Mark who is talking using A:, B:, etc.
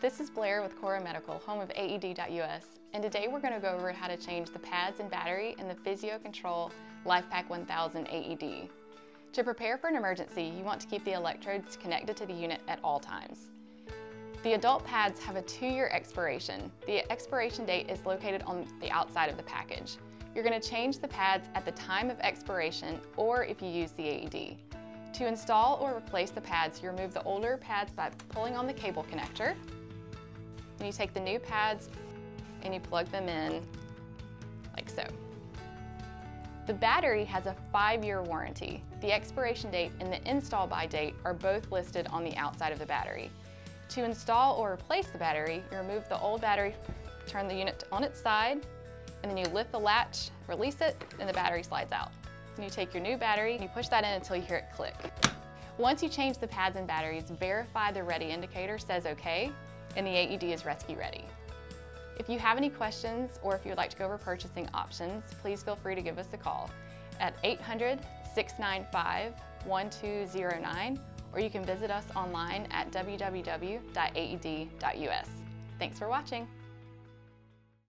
A: This is Blaire with Coro Medical, home of AED.us, and today we're going to go over how to change the pads and battery in the Physio-Control LifePak 1000 AED. To prepare for an emergency, you want to keep the electrodes connected to the unit at all times. The adult pads have a two-year expiration. The expiration date is located on the outside of the package. You're going to change the pads at the time of expiration or if you use the AED. To install or replace the pads, you remove the older pads by pulling on the cable connector. And you take the new pads and you plug them in like so. The battery has a five-year warranty. The expiration date and the install by date are both listed on the outside of the battery. To install or replace the battery, you remove the old battery, turn the unit on its side, and then you lift the latch, release it, and the battery slides out. Then you take your new battery and you push that in until you hear it click. Once you change the pads and batteries, verify the ready indicator says okay, and the AED is rescue ready. If you have any questions or if you would like to go over purchasing options, please feel free to give us a call at 800-695-1209 or you can visit us online at www.aed.us. Thanks for watching.